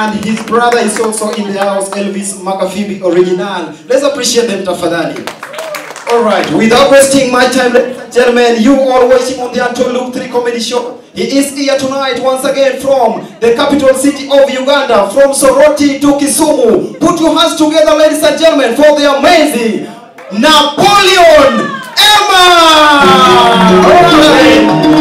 And his brother is also in the house, Elvis Makafibi original. Let's appreciate them, tafadhali. All right, without wasting my time, gentlemen, you are watching on the Anton Luke 3 Comedy Show. He is here tonight once again from the capital city of Uganda, from Soroti to Kisumu. Put your hands together, ladies and gentlemen, for the amazing Napoleon Emma! All right,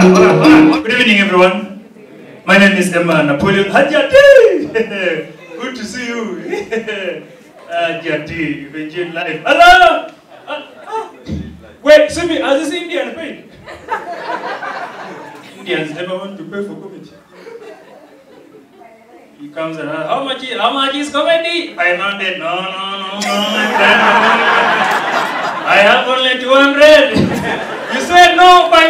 Good evening, everyone. My name is Emma Napoleon Hajati. Good to see you. Hajati, Virgin Life. Hello. Ah, ah. Wait, see me, as this Indian paid. Indians never want to pay for comedy. He comes and asks, how much is, how much is comedy? 500. No, no, no, no. I have only 200. You said no, 500.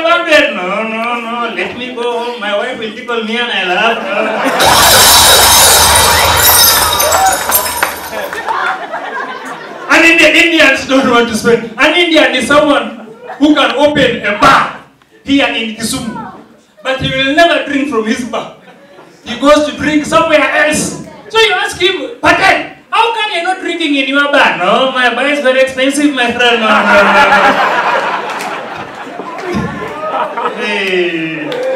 Tickle me and and Indian, Indians don't want to spend. An Indian is someone who can open a bar here in Kisumu. But he will never drink from his bar. He goes to drink somewhere else. So you ask him, Patel, how come you're not drinking in your bar? No, my bar is very expensive, my friend. No, no, no. hey.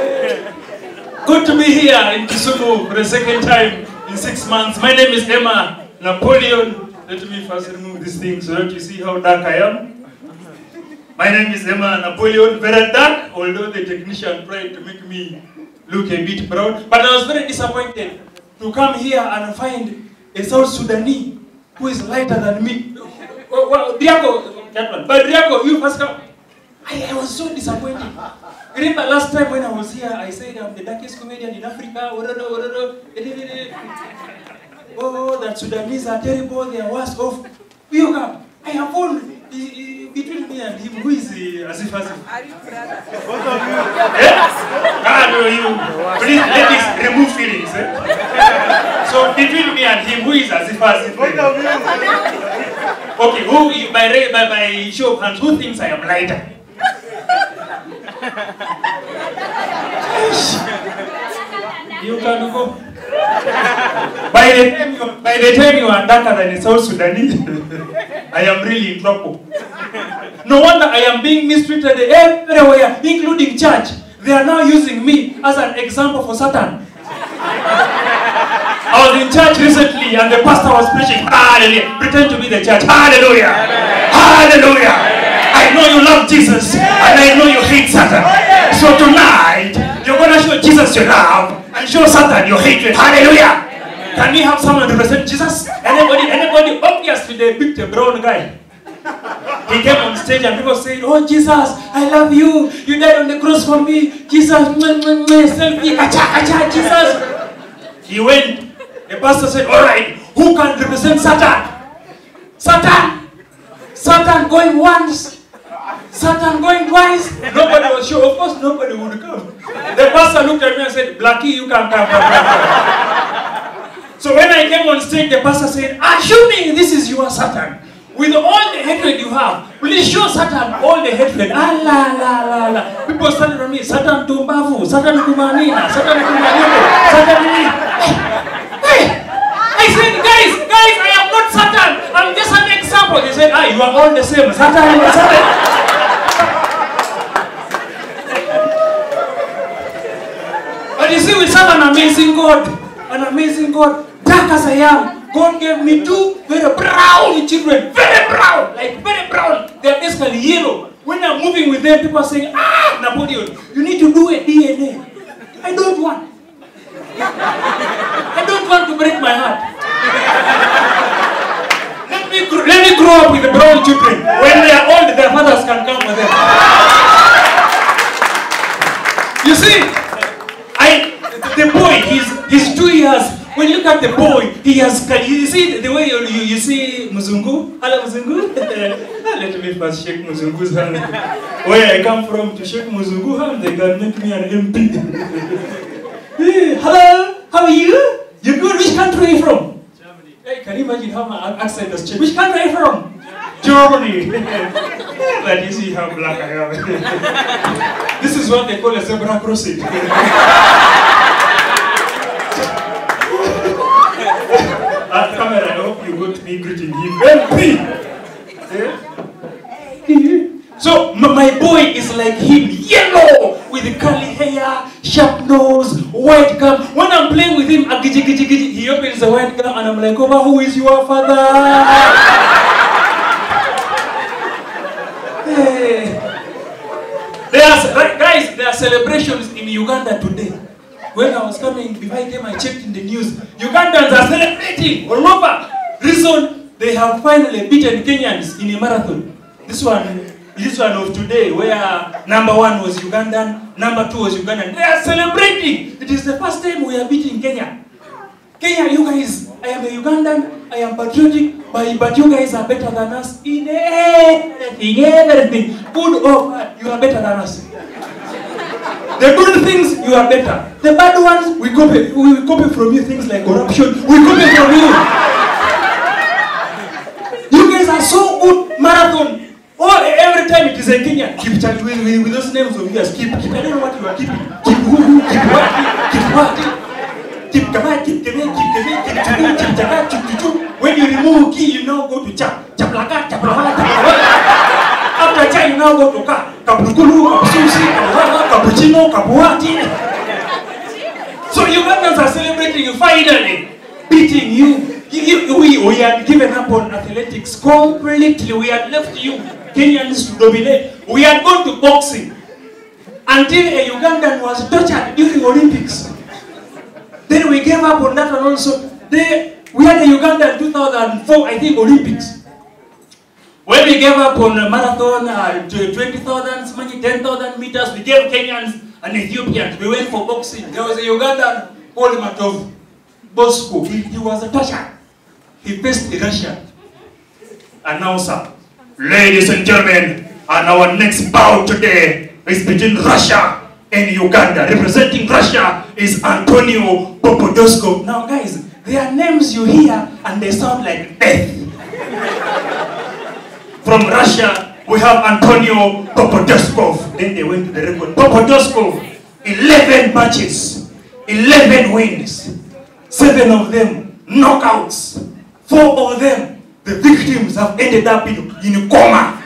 Good to be here in Kisumu for the second time in six months. My name is Emma Napoleon. Let me first remove this thing so that you see how dark I am. My name is Emma Napoleon, very dark, although the technician tried to make me look a bit brown. But I was very disappointed to come here and find a South Sudanese who is lighter than me. Well, Driago, that one. But Driago, you first come. I, I was so disappointed. Remember last time when I was here, I said I'm the darkest comedian in Africa. Whatever, whatever. Oh, that Sudanese are terrible. They are worse off. You come. I have all eh, between me and him who is uh, Asif Asif. Are you brother? Both of you. Yes. Ah, no, you. Please let us remove feelings. Eh? So between me and him, who is Asif Asif? Both of you. Okay, who by by by show of hands, who thinks I am lighter? You can go. By the time you, by the time you are darker than a South Sudanese, I am really in trouble. No wonder I am being mistreated everywhere, including church. They are now using me as an example for Satan. I was in church recently and the pastor was preaching, Hallelujah. Pretend to be the church. Hallelujah. Hallelujah. I know you love Jesus and I know you hate Satan. Oh, so tonight, you're going to show Jesus your love and show Satan your hatred. Hallelujah. Can we have someone represent Jesus? Anybody, anybody, obviously they picked a brown guy. He came on stage and people said, Oh Jesus, I love you. You died on the cross for me. Jesus, mwah, mwah, mwah, selfie, kacha, kacha, Jesus. He went. The pastor said, All right, who can represent Satan? Satan. Satan going once. Satan going twice. Nobody was sure. Of course, nobody would come. The pastor looked at me and said, Blackie, you can come. come, come, come." So when I came on stage, the pastor said, Assuming this is your Satan, with all the hatred you have, please show Satan all the hatred. Ah, la, la, la, la. People started on me, Satan tumbavu, Satan kumanina, Satan kumanyoko, Satan ni. Hey, I said, guys, guys, I am not Satan. I'm just an example. They said, ah, you are all the same. Satan, Satan. But you see, we serve an amazing God. An amazing God. Dark as I am, God gave me two very brown children. Very brown. Like very brown. They're basically yellow. When I'm moving with them, people are saying, ah, Napoleon, you need to do a DNA. I don't want. I don't want to break my heart. Let me, let me grow up with the brown children. When they are old, their fathers can come with them. Years. when you look at the boy, he has, you see the way you, you, you see Muzungu? Hello Muzungu? Ah, let me first shake Muzungu's hand. Where I come from to shake Muzungu hand, they can make me an MP. Hey, hello, how are you? You good? Which country are you from? Germany. Hey, can you imagine how my accent has changed? Which country are you from? Germany. but you see how black I am. this is what they call a zebra crossing. At camera, I hope you got me greeting him. MP! So my boy is like him, yellow with curly hair, sharp nose, white gum. When I'm playing with him, he opens the white gum and I'm like, Oba, who is your father? Hey. There are, guys, there are celebrations in Uganda today. When I was coming, before I came, I checked in the news. Ugandans are celebrating all over. Reason they have finally beaten Kenyans in a marathon. This one, this one of today, where number one was Ugandan, number two was Ugandan. They are celebrating. It is the first time we are beating Kenya. Kenya, you guys, I am a Ugandan, I am patriotic, but, but you guys are better than us in everything, everything. Good or bad, you are better than us. The good things, you are better. The bad ones, we copy. We copy from you things like corruption. We copy from you. You guys are so good. Marathon. Oh, every time it is a Kenya. Keep chat with, with, with those names of yours. Keep, keep. I don't know what you are keeping. Keep who, who, keep what, keep what. Keep kama, keep keme, keep keme, keep chuku, keep chaka, keep chuchu. When you remove key, you now go to chap. Chaplaka, chaplaka, chaplaka. After cha, you now go to ka. Kapuhana, cappuccino, kapuhati. So Ugandans are celebrating finally beating you. You, you. We, we had given up on athletics completely. We had left you Kenyans to dominate. We had gone to boxing until a Ugandan was tortured during Olympics. Then we gave up on that one also. They, we had a Uganda in 2004, I think, Olympics. When we gave up on a marathon, uh, 20,000, many 10,000 meters, we gave Kenyans and Ethiopians. We went for boxing. There was a Ugandan called Matovu Bosco. He, he was a torture. He faced a Russian announcer. Ladies and gentlemen, and our next bout today is between Russia and Uganda. Representing Russia is Antonio Popodosko. Now, guys, there are names you hear and they sound like death. From Russia, we have Antonio Popodoskov. Then they went to the record. Popodoskov, 11 matches, 11 wins, 7 of them knockouts, 4 of them, the victims have ended up in, in coma.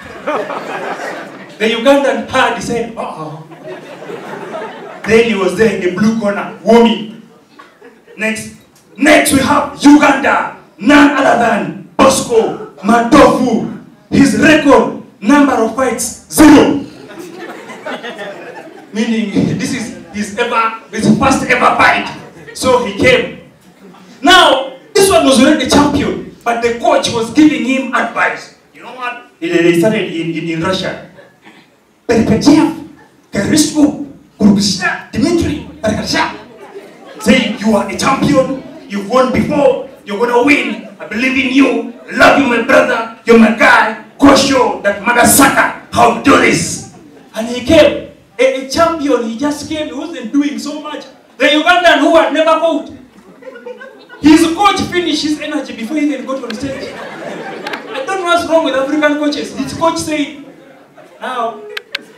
the Ugandan had said, uh-oh. Then he was there in the blue corner, warming. Next, next we have Uganda, none other than Bosco Matovu. His record number of fights zero. Meaning this is his ever his first ever fight. So he came. Now this one was already champion, but the coach was giving him advice. You know what? He, started in, in, in Russia. Perpechev, Kerisku, Kurgushta, Dmitry, Perkasha. Saying you are a champion, you've won before, you're gonna win. I believe in you. Love you, my brother. You're my guy. Go show that mother sucker how to do this. And he came. A, a champion, he just came. He wasn't doing so much. The Ugandan who had never fought. His coach finished his energy before he even got on stage. I don't know what's wrong with African coaches. His coach said, now,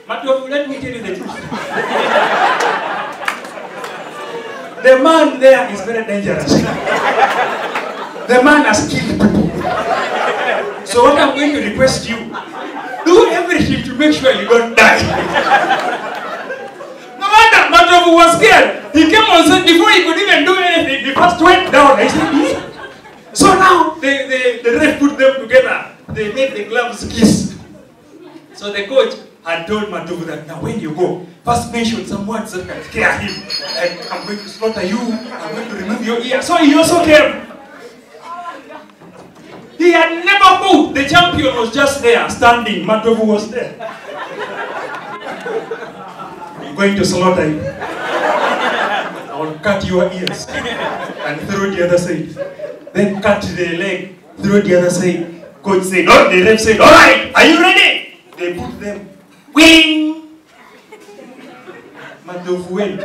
Matthew, let me tell you the truth. the man there is very dangerous. the man has killed people. So what I'm going to request you, do everything to make sure you don't die. no matter, Matovu was scared. He came on set before he could even do anything. He first went down. I said, "Eh?" So now they, they, the ref put them together. They made the gloves kiss. So the coach had told Matovu that now when you go, first mention some words that can scare him. Like, I'm going to slaughter you, I'm going to remove your ear. So he also came. He had never moved. The champion was just there, standing. Matovu was there. I'm going to slaughter you. I will cut your ears. And throw the other side. Then cut the leg, throw the other side. Coach said, oh, the ref said, all right, are you ready? They put them, wing. Matovu went.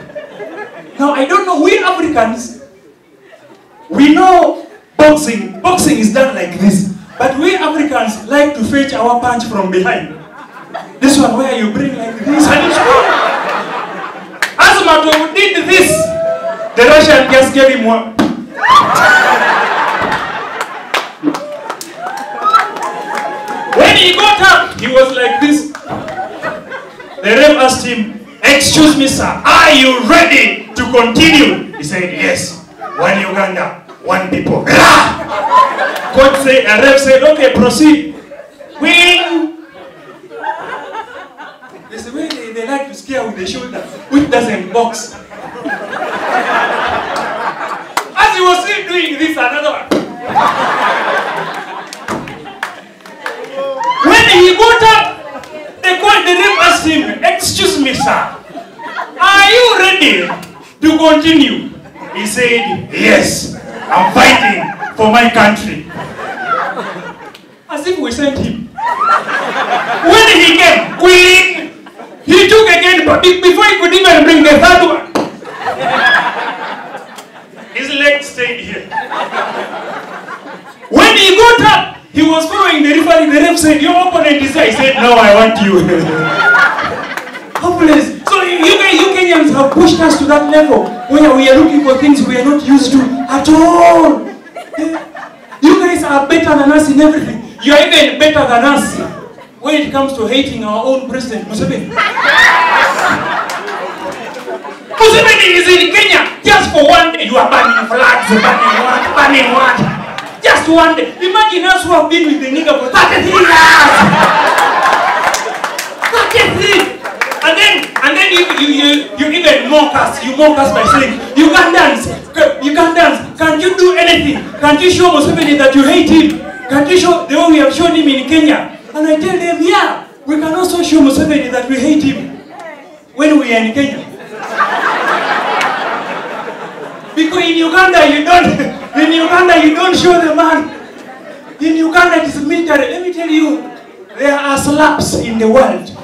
Now, I don't know, we Africans, we know boxing. Boxing is done like this. But we Africans like to fetch our punch from behind. This one where you bring like this and it's good. As Matovu did this, the Russian just gave him one. When he got up, he was like this. The ref asked him, Excuse me, sir, are you ready to continue? He said, Yes. One Uganda, one people. Rah! Coach said, and ref said, Okay, proceed. Wing! There's a way they, they like to scare with the shoulder, which doesn't box. As he was still doing this, another one. When he got up, the coach, the ref asked him, Excuse me, sir, are you ready to continue? He said, Yes, I'm fighting for my country. As if we sent him. When he came, Queen, he took again, but before he could even bring the third one, his leg stayed here. When he got up, he was following the referee. The ref said, Your opponent is there. He said, No, I want you. Hopeless. So you, you, you Kenyans have pushed us to that level where we are looking for things we are not used to at all. You guys are better than us in everything. You are even better than us when it comes to hating our own president, Museveni. Museveni is in Kenya just for one day. You are banning flags, banning what, banning what. Just one day. Imagine us who have been with the nigger for 33 years. 33. And then, and then you, you, you, you even mock us. You mock us by saying, you can dance. You can dance. Can't you do anything? Can't you show Museveni that you hate him? Can't you show the way we have shown him in Kenya? And I tell them, yeah, we can also show Museveni that we hate him when we are in Kenya. Because in Uganda you don't, in Uganda you don't show the man. In Uganda it is military. Let me tell you, there are slaps in the world,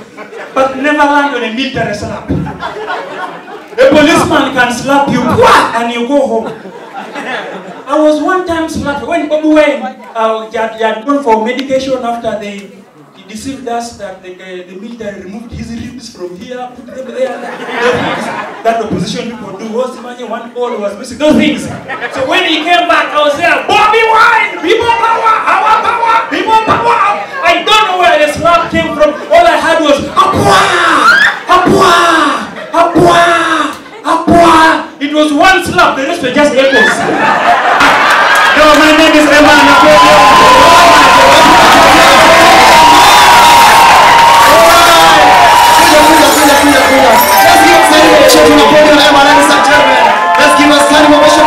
but never land on a military slap. A policeman can slap you, and you go home. I was one time slapped when Bobi Wine uh, he had, gone for medication after they deceived us that the, uh, the military removed his ribs from here, put them there. That opposition people do. Was imagine one ball was missing. Those things. So when he came back, I was there. Bobi Wine, people power, our power, people power. I don't know where the slap came from. slapped, the rest were just echoes. no, my name is Eman Let's give us kind of a worship